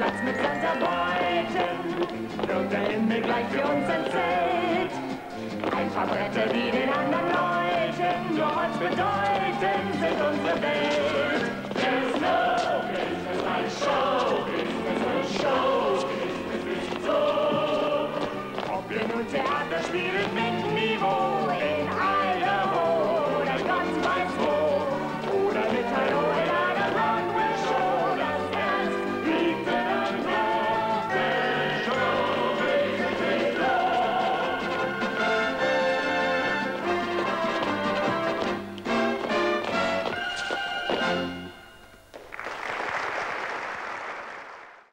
Platz mit Santa Beuten. Wird der Himmel gleich für uns entzählt. Ein paar Bretter, die den anderen Leuten nur was bedeuten, sind unsere Welt. There's no business like show, business like show, business ist so. Ob wir nun Theater spielen,